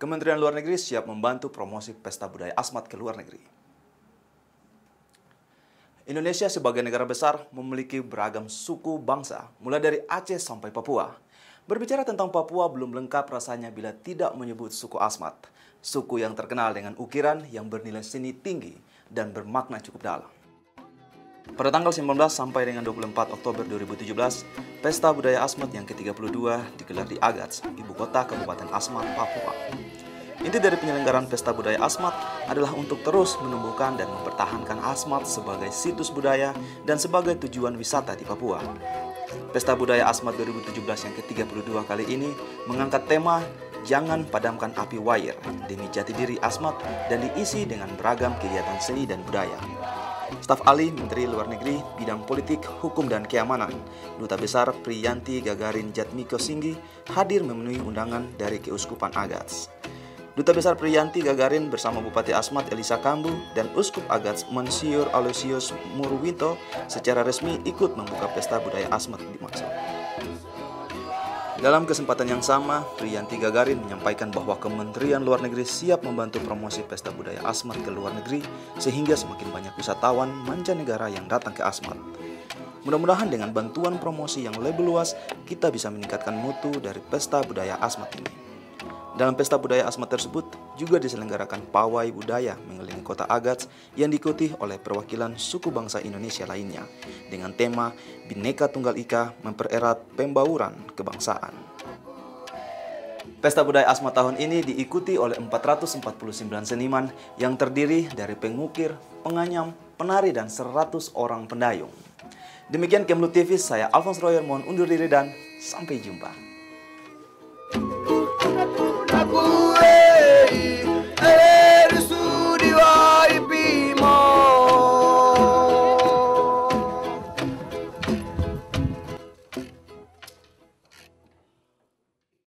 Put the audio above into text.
Kementerian Luar Negeri siap membantu promosi pesta budaya Asmat ke luar negeri. Indonesia sebagai negara besar memiliki beragam suku bangsa, mulai dari Aceh sampai Papua. Berbicara tentang Papua belum lengkap rasanya bila tidak menyebut suku Asmat, suku yang terkenal dengan ukiran yang bernilai seni tinggi dan bermakna cukup dalam. Pada tanggal 19 sampai dengan 24 Oktober 2017, Pesta Budaya Asmat yang ke-32 digelar di Agats, ibu kota Kabupaten Asmat, Papua. Inti dari penyelenggaraan Pesta Budaya Asmat adalah untuk terus menumbuhkan dan mempertahankan Asmat sebagai situs budaya dan sebagai tujuan wisata di Papua. Pesta Budaya Asmat 2017 yang ke-32 kali ini mengangkat tema Jangan Padamkan Api Wire demi jati diri Asmat dan diisi dengan beragam kegiatan seni dan budaya. Staf ahli Menteri Luar Negeri Bidang Politik, Hukum dan Keamanan, Duta Besar Priyanti Gagarin Jatmiko Singgi hadir memenuhi undangan dari Keuskupan Agats. Duta Besar Priyanti Gagarin bersama Bupati Asmat Elisa Kambu dan Uskup Agats Monsiur Aloysius Murwinto secara resmi ikut membuka pesta budaya Asmat di Maksud. Dalam kesempatan yang sama, Priyanti Gagarin menyampaikan bahwa Kementerian Luar Negeri siap membantu promosi pesta budaya Asmat ke luar negeri sehingga semakin banyak wisatawan mancanegara yang datang ke Asmat. Mudah-mudahan dengan bantuan promosi yang lebih luas, kita bisa meningkatkan mutu dari pesta budaya Asmat ini. Dalam pesta budaya Asmat tersebut juga diselenggarakan pawai budaya mengelilingi kota Agats yang diikuti oleh perwakilan suku bangsa Indonesia lainnya dengan tema Bineka Tunggal Ika mempererat pembauran kebangsaan. Pesta budaya Asmat tahun ini diikuti oleh 449 seniman yang terdiri dari pengukir, penganyam, penari, dan 100 orang pendayung. Demikian Kemlu TV, saya Alphonse Royer mohon undur diri dan sampai jumpa.